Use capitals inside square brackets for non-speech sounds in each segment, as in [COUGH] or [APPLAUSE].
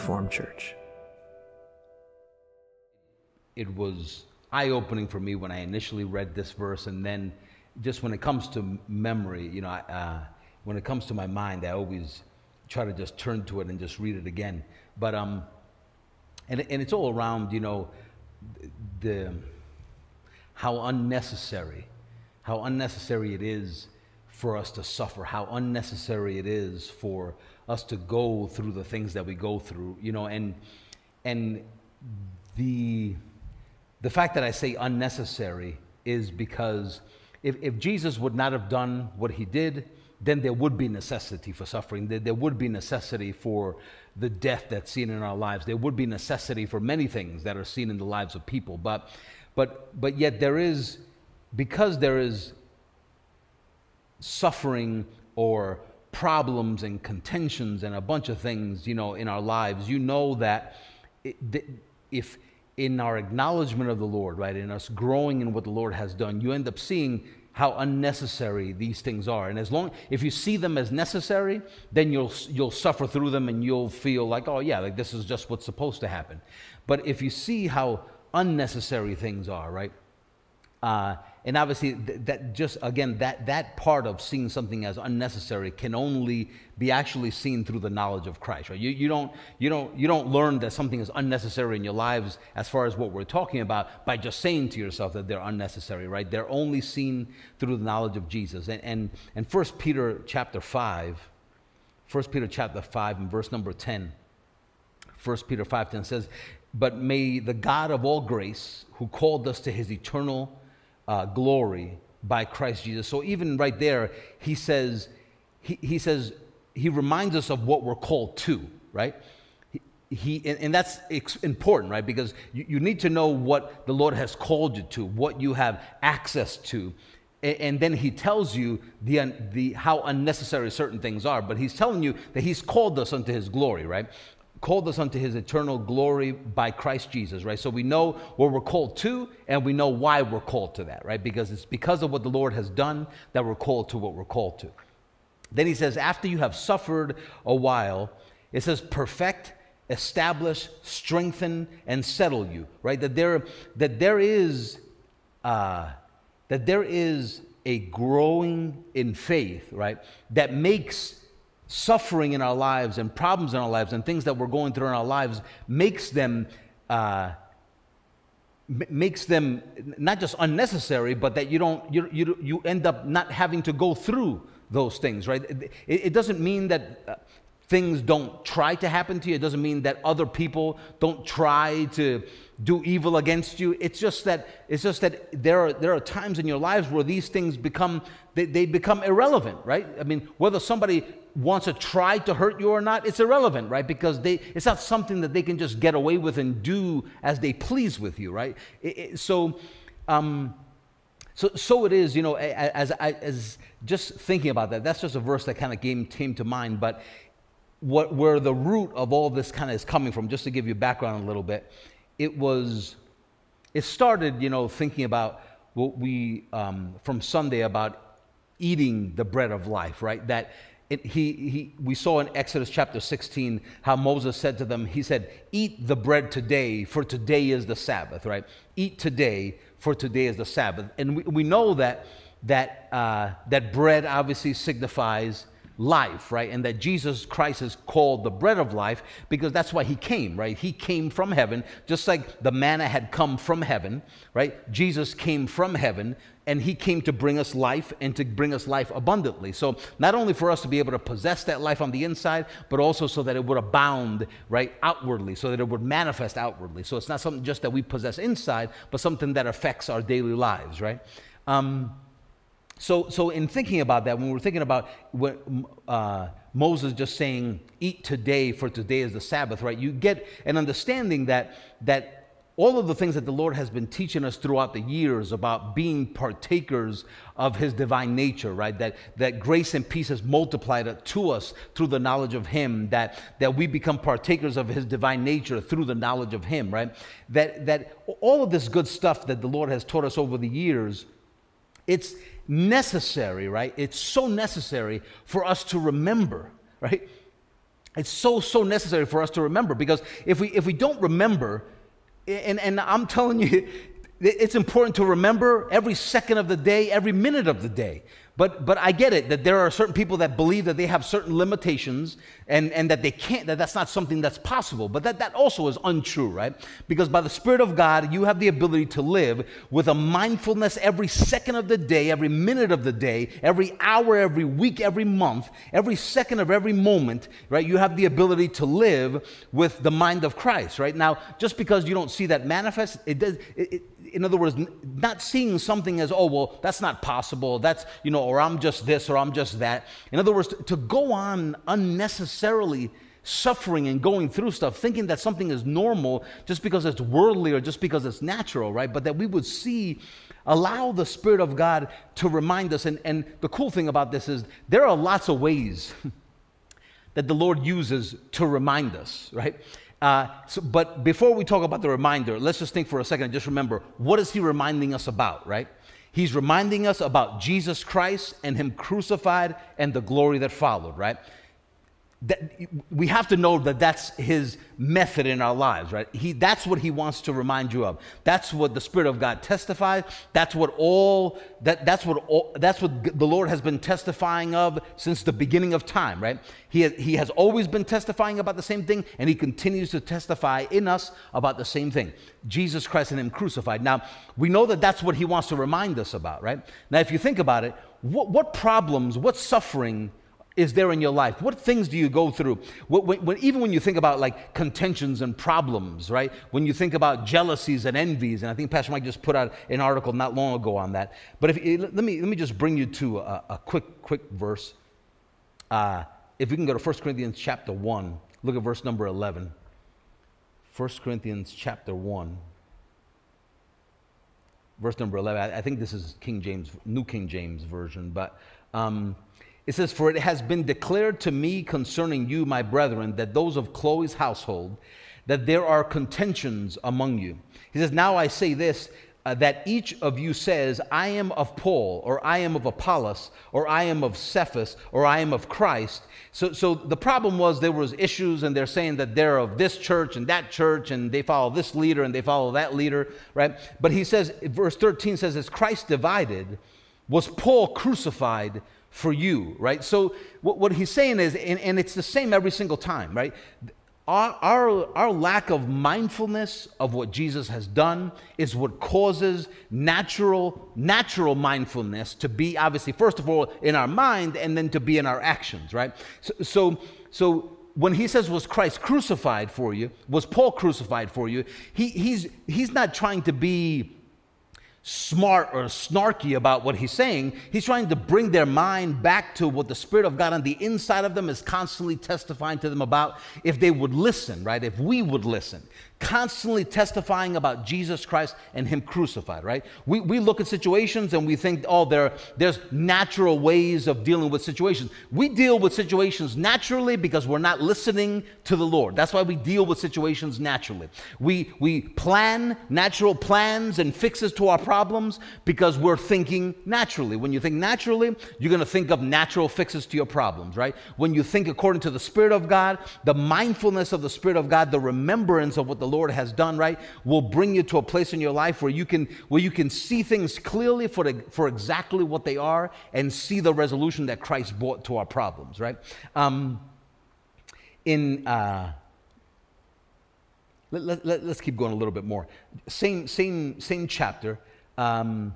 Reform Church. It was eye opening for me when I initially read this verse, and then just when it comes to memory, you know, uh, when it comes to my mind, I always try to just turn to it and just read it again. But um, and and it's all around, you know, the how unnecessary, how unnecessary it is for us to suffer, how unnecessary it is for us to go through the things that we go through, you know, and and the the fact that I say unnecessary is because if, if Jesus would not have done what he did, then there would be necessity for suffering. There, there would be necessity for the death that's seen in our lives. There would be necessity for many things that are seen in the lives of people. But, but, but yet there is, because there is suffering or problems and contentions and a bunch of things, you know, in our lives, you know that if in our acknowledgement of the Lord, right, in us growing in what the Lord has done, you end up seeing how unnecessary these things are. And as long if you see them as necessary, then you'll you'll suffer through them and you'll feel like, oh yeah, like this is just what's supposed to happen. But if you see how unnecessary things are, right? Uh, and obviously th- that just again that that part of seeing something as unnecessary can only be actually seen through the knowledge of christ right? You, you don't you don't you don't learn that something is unnecessary in your lives as far as what we're talking about by just saying to yourself that they're unnecessary right? They're only seen through the knowledge of jesus. And and, and 1 peter chapter 5 1 peter chapter 5 and verse number 10 1 peter 5 10 says but may the god of all grace who called us to his eternal uh, glory by Christ Jesus. So even right there, he says, he, he says, he reminds us of what we're called to, right? He, and, and, that's important, right? Because you, you, need to know what the Lord has called you to, what you have access to. And, and then he tells you the, the, how unnecessary certain things are, but he's telling you that he's called us unto his glory, right? Called us unto his eternal glory by Christ Jesus, right? So we know what we're called to and we know why we're called to that, right? Because it's because of what the Lord has done that we're called to what we're called to. Then he says, after you have suffered a while, it says, perfect, establish, strengthen, and settle you, right? That there, that there is, uh, that there is a growing in faith, right? That makes suffering in our lives and problems in our lives and things that we're going through in our lives makes them uh, makes them not just unnecessary but that you don't you, you, you end up not having to go through those things right? It, it doesn't mean that uh, things don't try to happen to you it doesn't mean that other people don't try to do evil against you. It's just that it's just that there are there are times in your lives where these things become they, they become irrelevant, right? I mean, whether somebody wants to try to hurt you or not, it's irrelevant, right? Because they it's not something that they can just get away with and do as they please with you, right? It, it, so. Um, so, so it is, you know, as, as, as just thinking about that, that's just a verse that kind of came, came to mind. But what, where the root of all this kind of is coming from, just to give you background a little bit, it was, it started, you know, thinking about what we, um, from Sunday, about eating the bread of life, right? That it, he, he, we saw in Exodus chapter 16 how Moses said to them, He said, Eat the bread today, for today is the Sabbath, right? Eat today, for today is the Sabbath. And we, we know that, that, uh, that bread obviously signifies life, right? And that Jesus Christ is called the bread of life because that's why he came, right? He came from heaven, just like the manna had come from heaven, right? Jesus came from heaven and he came to bring us life and to bring us life abundantly. So, not only for us to be able to possess that life on the inside, but also so that it would abound, right, outwardly, so that it would manifest outwardly. So, it's not something just that we possess inside, but something that affects our daily lives, right? Um, so, so in thinking about that, when we're thinking about when, uh, Moses just saying, "Eat today, for today is the Sabbath," right? You get an understanding that that all of the things that the Lord has been teaching us throughout the years about being partakers of His divine nature, right? That that grace and peace has multiplied to us through the knowledge of Him. That that we become partakers of His divine nature through the knowledge of Him, right? That that all of this good stuff that the Lord has taught us over the years, it's necessary, right? It's so necessary for us to remember, right? it's so, so necessary for us to remember because if we, if we don't remember, and, and I'm telling you, [LAUGHS] it's important to remember every second of the day, every minute of the day. But, but I get it that there are certain people that believe that they have certain limitations and, and that they can't, that that's not something that's possible. But that, that also is untrue, right? Because by the Spirit of God, you have the ability to live with a mindfulness every second of the day, every minute of the day, every hour, every week, every month, every second of every moment, right? You have the ability to live with the mind of Christ, right? Now, just because you don't see that manifest, it does, it, it, in other words, not seeing something as, oh, well, that's not possible, that's, you know, or I'm just this or I'm just that. In other words, to, to go on unnecessarily suffering and going through stuff, thinking that something is normal just because it's worldly or just because it's natural, right? But that we would see, allow the Spirit of God to remind us. And, and the cool thing about this is there are lots of ways [LAUGHS] that the Lord uses to remind us, right? Uh, so, but before we talk about the reminder, let's just think for a second. and Just remember, what is he reminding us about, right? He's reminding us about Jesus Christ and him crucified and the glory that followed, right? That we have to know that that's his method in our lives right? He that's what he wants to remind you of. That's what the spirit of god testifies. That's what all that that's what all, that's what the lord has been testifying of since the beginning of time right? He has, he has always been testifying about the same thing and he continues to testify in us about the same thing. Jesus christ and him crucified. Now we know that that's what he wants to remind us about right? Now if you think about it what, what problems what suffering is there in your life? What things do you go through? When, when, even when you think about like contentions and problems, right? When you think about jealousies and envies, and I think Pastor Mike just put out an article not long ago on that. But if, let, me, let me just bring you to a, a quick, quick verse. Uh, if we can go to 1 Corinthians chapter 1, look at verse number 11. 1 Corinthians chapter 1 verse number 11 i think this is king james new king james version but um, it says, For it has been declared to me concerning you, my brethren, that those of Chloe's household, that there are contentions among you. He says, Now I say this, uh, that each of you says, I am of Paul, or I am of Apollos, or I am of Cephas, or I am of Christ. So, so the problem was there was issues, and they're saying that they're of this church and that church, and they follow this leader and they follow that leader, right? But he says, verse 13 says, As Christ divided, was Paul crucified for you, right? So what, what he's saying is, and, and, it's the same every single time, right? Our, our, our lack of mindfulness of what Jesus has done is what causes natural, natural mindfulness to be obviously, first of all, in our mind and then to be in our actions, right? So, so, so when he says was Christ crucified for you, was Paul crucified for you, he, he's, he's not trying to be smart or snarky about what he's saying. He's trying to bring their mind back to what the Spirit of God on the inside of them is constantly testifying to them about if they would listen, right? If we would listen constantly testifying about Jesus Christ and Him crucified, right? We, we look at situations and we think, oh, there, there's natural ways of dealing with situations. We deal with situations naturally because we're not listening to the Lord. That's why we deal with situations naturally. We, we plan natural plans and fixes to our problems because we're thinking naturally. When you think naturally, you're going to think of natural fixes to your problems, right? When you think according to the Spirit of God, the mindfulness of the Spirit of God, the remembrance of what the Lord has done, right, will bring you to a place in your life where you can, where you can see things clearly for, the, for exactly what they are and see the resolution that Christ brought to our problems, right? Um, in, uh, let, us let, keep going a little bit more. Same, same, same chapter. Um,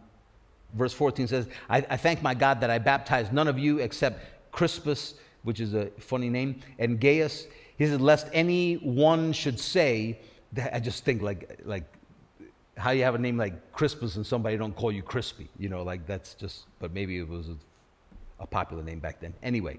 verse 14 says, I, I thank my God that I baptized none of you except Crispus, which is a funny name, and Gaius. He says, lest any one should say, I just think like like how you have a name like Crispus and somebody don't call you Crispy, you know, like that's just. But maybe it was a, popular name back then. Anyway,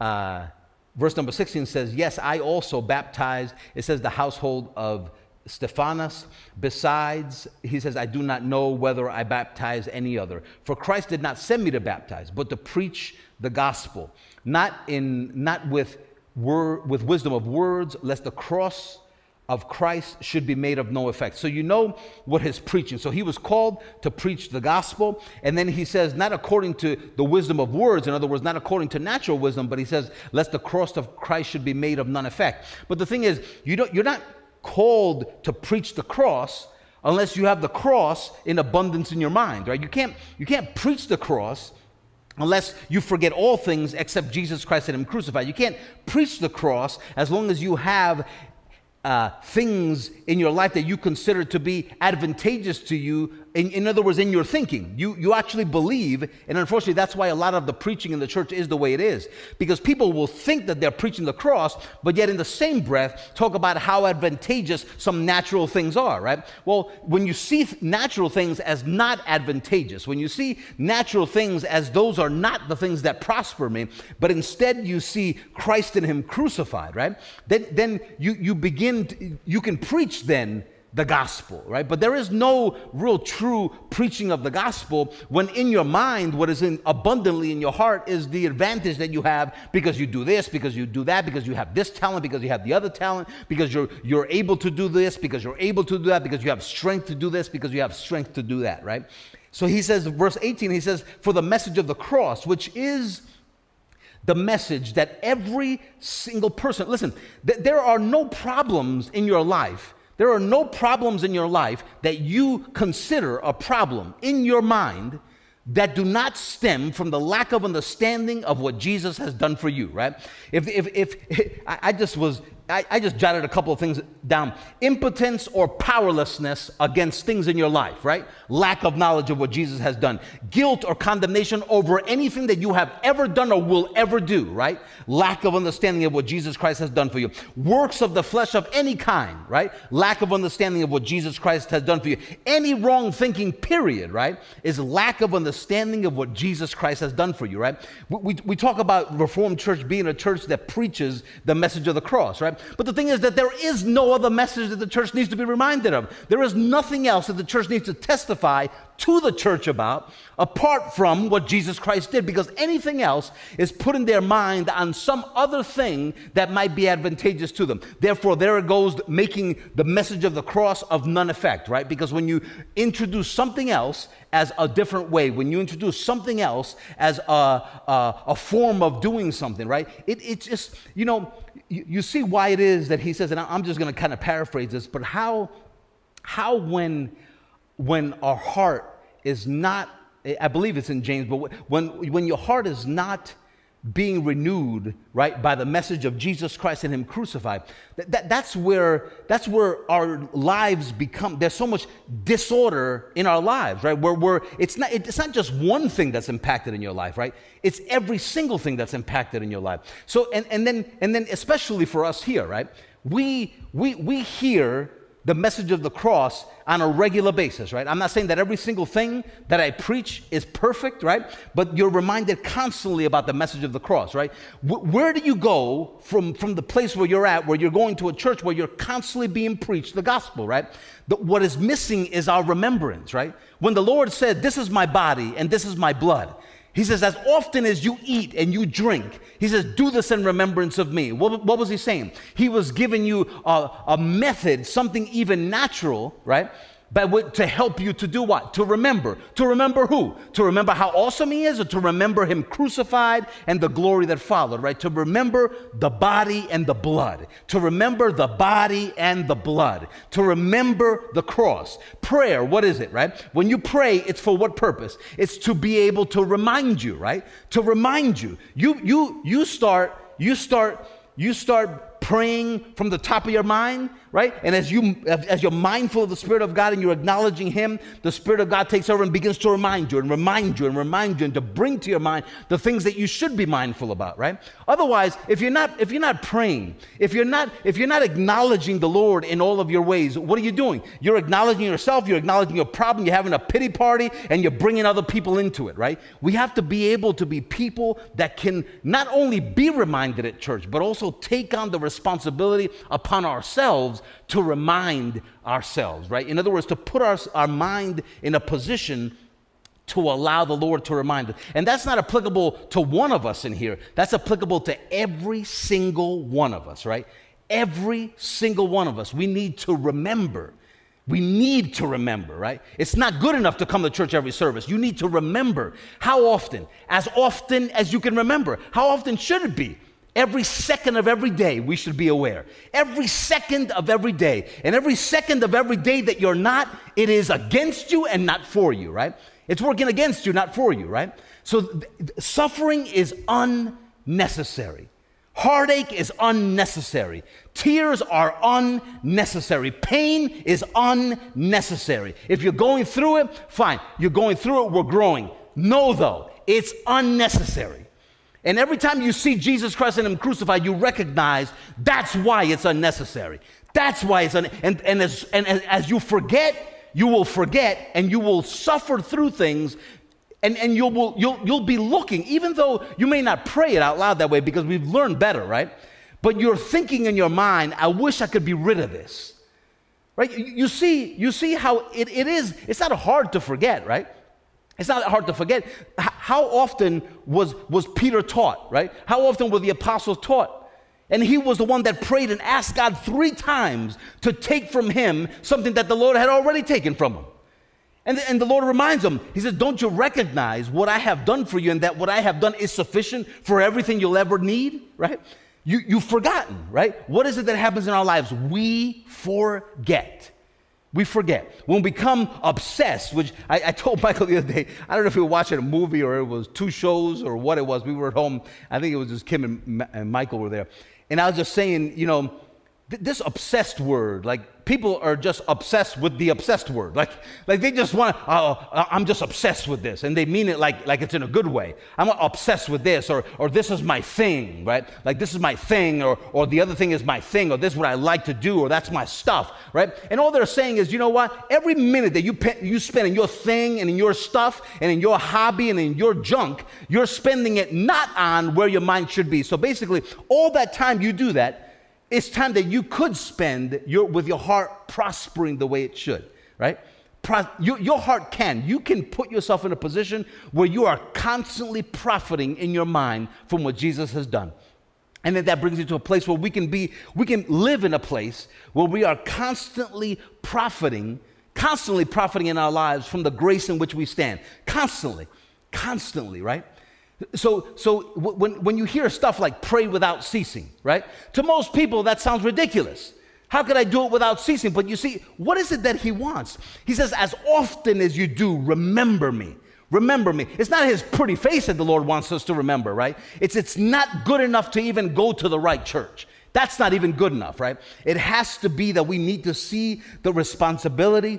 uh, verse number sixteen says, "Yes, I also baptized." It says the household of Stephanas. Besides, he says, I do not know whether I baptize any other. For Christ did not send me to baptize, but to preach the gospel, not in not with word with wisdom of words, lest the cross of Christ should be made of no effect. So you know what his preaching. So he was called to preach the gospel, and then he says, not according to the wisdom of words, in other words, not according to natural wisdom, but he says, lest the cross of Christ should be made of none effect. But the thing is, you don't, you're not called to preach the cross unless you have the cross in abundance in your mind, right? You can't, you can't preach the cross unless you forget all things except Jesus Christ and Him crucified. You can't preach the cross as long as you have uh, things in your life that you consider to be advantageous to you. In, in, other words, in your thinking, you, you actually believe, and unfortunately, that's why a lot of the preaching in the church is the way it is. Because people will think that they're preaching the cross, but yet in the same breath talk about how advantageous some natural things are, right? Well, when you see natural things as not advantageous, when you see natural things as those are not the things that prosper me, but instead you see Christ in Him crucified, right? Then, then you, you begin to, you can preach then the gospel, right? But there is no real true preaching of the gospel when in your mind, what is in abundantly in your heart is the advantage that you have because you do this, because you do that, because you have this talent, because you have the other talent, because you're you're able to do this, because you're able to do that, because you have strength to do this, because you have strength to do that, right? So he says, verse 18, he says, for the message of the cross, which is the message that every single person, listen, th- there are no problems in your life. There are no problems in your life that you consider a problem in your mind that do not stem from the lack of understanding of what Jesus has done for you, right? If, if, if [LAUGHS] I just was I, I, just jotted a couple of things down. Impotence or powerlessness against things in your life, right? Lack of knowledge of what Jesus has done. Guilt or condemnation over anything that you have ever done or will ever do, right? Lack of understanding of what Jesus Christ has done for you. Works of the flesh of any kind, right? Lack of understanding of what Jesus Christ has done for you. Any wrong thinking, period, right? Is lack of understanding of what Jesus Christ has done for you, right? We, we, we talk about Reform Church being a church that preaches the message of the cross, right? But the thing is that there is no other message that the church needs to be reminded of. There is nothing else that the church needs to testify to the church about apart from what Jesus Christ did, because anything else is putting their mind on some other thing that might be advantageous to them. Therefore, there it goes, making the message of the cross of none effect, right? Because when you introduce something else as a different way, when you introduce something else as a, a, a form of doing something, right? It, it's just, you know, you, you see why it is that he says, and I'm just going to kind of paraphrase this, but how, how when, when our heart is not, I believe it's in James, but when, when your heart is not being renewed, right, by the message of Jesus Christ and Him crucified. That, that, that's, where, that's where our lives become, there's so much disorder in our lives, right? Where we're, it's, not, it's not just one thing that's impacted in your life, right? It's every single thing that's impacted in your life. So, and, and, then, and then especially for us here, right? We, we, we hear the message of the cross on a regular basis, right? I'm not saying that every single thing that I preach is perfect, right? But you're reminded constantly about the message of the cross, right? where do you go from, from the place where you're at, where you're going to a church where you're constantly being preached the gospel, right? The, what is missing is our remembrance, right? When the Lord said, This is my body and this is my blood, he says, as often as you eat and you drink, he says, do this in remembrance of me. What, what was he saying? He was giving you a, a method, something even natural, right? But to help you to do what? To remember. To remember who? To remember how awesome he is, or to remember him crucified and the glory that followed, right? To remember the body and the blood. To remember the body and the blood. To remember the cross. Prayer, what is it, right? When you pray, it's for what purpose? It's to be able to remind you, right? To remind you. You you you start you start you start praying from the top of your mind, right? And as you as you're mindful of the Spirit of God and you're acknowledging Him, the Spirit of God takes over and begins to remind you and remind you and remind you and to bring to your mind the things that you should be mindful about, right? Otherwise, if you're not if you're not praying, if you're not if you're not acknowledging the Lord in all of your ways, what are you doing? You're acknowledging yourself, you're acknowledging your problem, you're having a pity party, and you're bringing other people into it, right? We have to be able to be people that can not only be reminded at church, but also take on the responsibility upon ourselves to remind ourselves, right? In other words, to put our, our mind in a position to allow the Lord to remind us. And that's not applicable to one of us in here, that's applicable to every single one of us, right? Every single one of us, we need to remember. We need to remember, right? It's not good enough to come to church every service. You need to remember. How often? As often as you can remember. How often should it be? Every second of every day, we should be aware. Every second of every day. And every second of every day that you're not, it is against you and not for you, right? It's working against you, not for you, right? So suffering is unnecessary. Heartache is unnecessary. Tears are unnecessary. Pain is unnecessary. If you're going through it, fine. You're going through it, we're growing. No, though, it's unnecessary. And every time you see Jesus Christ and Him crucified, you recognize that's why it's unnecessary. That's why it's and, and, as, and as you forget, you will forget and you will suffer through things and, and you'll, will, you'll, you'll be looking, even though you may not pray it out loud that way because we've learned better, right? But you're thinking in your mind, I wish I could be rid of this. Right? You see, you see how it, it is, it's not hard to forget, right? It's not hard to forget. How often was, was Peter taught, right? How often were the apostles taught? And he was the one that prayed and asked God three times to take from him something that the Lord had already taken from him. And the, and the Lord reminds him, He says, Don't you recognize what I have done for you and that what I have done is sufficient for everything you'll ever need, right? You, you've forgotten, right? What is it that happens in our lives? We forget. We forget. When we become obsessed, which I, I, told [LAUGHS] Michael the other day, I don't know if we were watching a movie or it was two shows or what it was. We were at home. I think it was just Kim and, and Michael were there. And I was just saying, you know, th- this obsessed word, like people are just obsessed with the obsessed word. Like, like they just want, oh, uh, uh, I'm just obsessed with this. And they mean it like, like it's in a good way. I'm obsessed with this, or, or this is my thing, right? Like this is my thing, or, or the other thing is my thing, or this is what I like to do, or that's my stuff, right? And all they're saying is, you know what? Every minute that you, you spend in your thing and in your stuff and in your hobby and in your junk, you're spending it not on where your mind should be. So basically, all that time you do that, it's time that you could spend your, with your heart prospering the way it should, right? Pro, you, your heart can. You can put yourself in a position where you are constantly profiting in your mind from what Jesus has done. And then that brings you to a place where we can be, we can live in a place where we are constantly profiting, constantly profiting in our lives from the grace in which we stand. Constantly, constantly, right? So, so when, when you hear stuff like pray without ceasing, right? To most people, that sounds ridiculous. How could I do it without ceasing? But you see, what is it that he wants? He says, as often as you do, remember me. Remember me. It's not his pretty face that the Lord wants us to remember, right? It's, it's not good enough to even go to the right church. That's not even good enough, right? It has to be that we need to see the responsibility,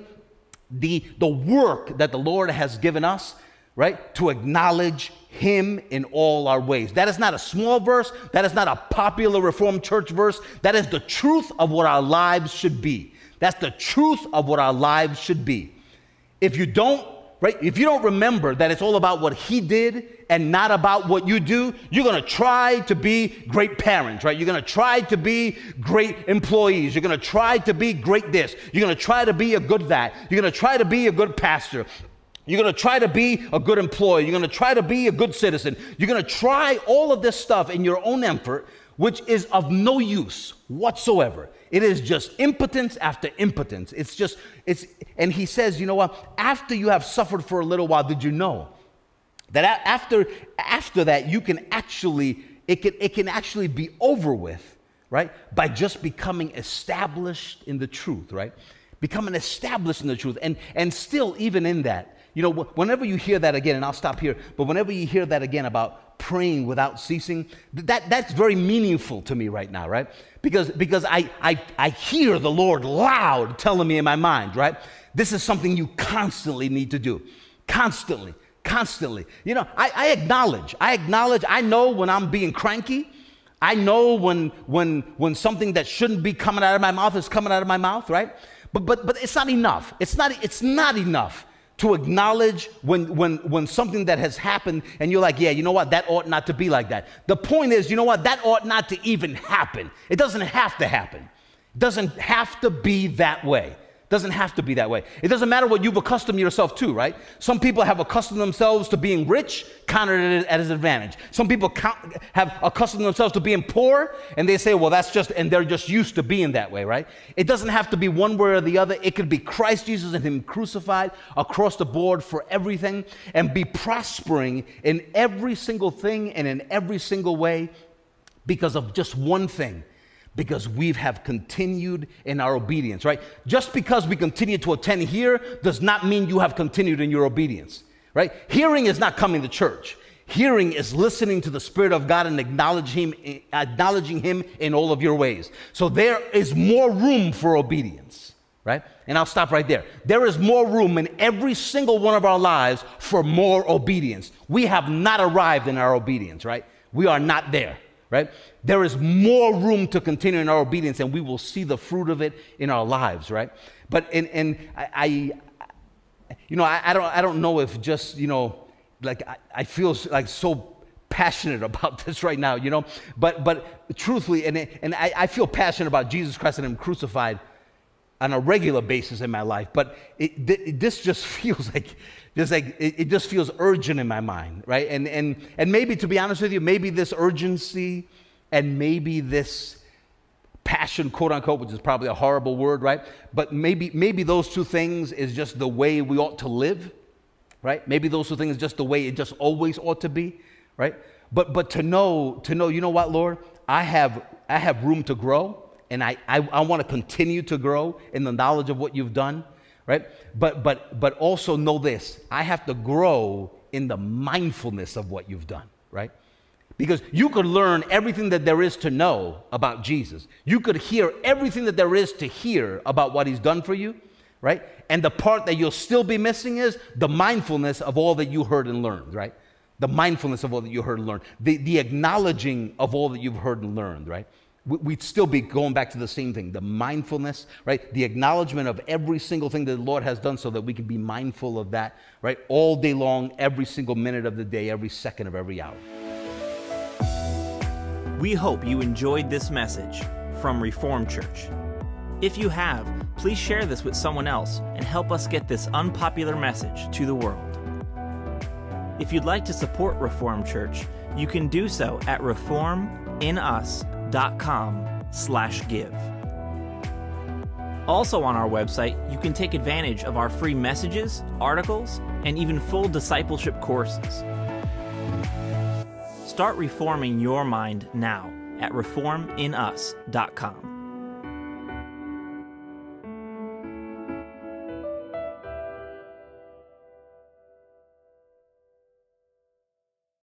the, the work that the Lord has given us, right? To acknowledge him in all our ways. That is not a small verse. That is not a popular Reform church verse. That is the truth of what our lives should be. That's the truth of what our lives should be. If you don't, right, if you don't remember that it's all about what he did and not about what you do, you're gonna try to be great parents, right? You're gonna try to be great employees. You're gonna try to be great this. You're gonna try to be a good that. You're gonna try to be a good pastor. You're going to try to be a good employee. You're going to try to be a good citizen. You're going to try all of this stuff in your own effort, which is of no use whatsoever. It is just impotence after impotence. It's just, it's, and he says, you know what? After you have suffered for a little while, did you know that after, after that, you can actually, it can, it can actually be over with, right? By just becoming established in the truth, right? Becoming established in the truth. And, and still, even in that, you know, whenever you hear that again, and I'll stop here, but whenever you hear that again about praying without ceasing, that, that's very meaningful to me right now, right? Because, because I, I, I hear the Lord loud telling me in my mind, right? This is something you constantly need to do. Constantly, constantly. You know, I, I acknowledge, I acknowledge, I know when I'm being cranky. I know when, when, when something that shouldn't be coming out of my mouth is coming out of my mouth, right? But, but, but it's not enough. It's not, it's not enough to acknowledge when, when, when something that has happened and you're like, yeah, you know what, that ought not to be like that. The point is, you know what, that ought not to even happen. It doesn't have to happen. It doesn't have to be that way. Doesn't have to be that way. It doesn't matter what you've accustomed yourself to, right? Some people have accustomed themselves to being rich, counted it at his advantage. Some people have accustomed themselves to being poor, and they say, well, that's just, and they're just used to being that way, right? It doesn't have to be one way or the other. It could be Christ Jesus and Him crucified across the board for everything, and be prospering in every single thing and in every single way because of just one thing because we have continued in our obedience, right? Just because we continue to attend here does not mean you have continued in your obedience, right? Hearing is not coming to church. Hearing is listening to the Spirit of God and acknowledging him, acknowledging him in all of your ways. So there is more room for obedience, right? And I'll stop right there. There is more room in every single one of our lives for more obedience. We have not arrived in our obedience, right? We are not there right? There is more room to continue in our obedience, and we will see the fruit of it in our lives, right? But and and I, I you know, I, I, don't I don't know if just you know, like I, I feel like so passionate [LAUGHS] about this right now, you know. But but truthfully, and and I, I feel passionate about Jesus Christ and Him crucified on a regular basis in my life. But it, this just [LAUGHS] feels like just like it, it, just feels urgent in my mind, right? And and and maybe to be honest with you, maybe this urgency and maybe this passion, quote unquote, which is probably a horrible word, right? But maybe maybe those two things is just the way we ought to live, right? Maybe those two things is just the way it just always ought to be, right? But but to know to know, you know what, Lord, I have I have room to grow, and I I, I want to continue to grow in the knowledge of what you've done right? But but but also know this: I have to grow in the mindfulness of what you've done, right? Because you could learn everything that there is to know about Jesus. You could hear everything that there is to hear about what he's done for you, right? And the part that you'll still be missing is the mindfulness of all that you heard and learned, right? The mindfulness of all that you heard and learned, the, the acknowledging of all that you've heard and learned, right? We'd still be going back to the same thing the mindfulness, right? The acknowledgement of every single thing that the Lord has done so that we can be mindful of that, right? All day long, every single minute of the day, every second of every hour. We hope you enjoyed this message from Reform Church. If you have, please share this with someone else and help us get this unpopular message to the world. If you'd like to support Reform Church, you can do so at reforminus.com com slash give. Also on our website, you can take advantage of our free messages, articles, and even full discipleship courses. Start reforming your mind now at reforminus.com.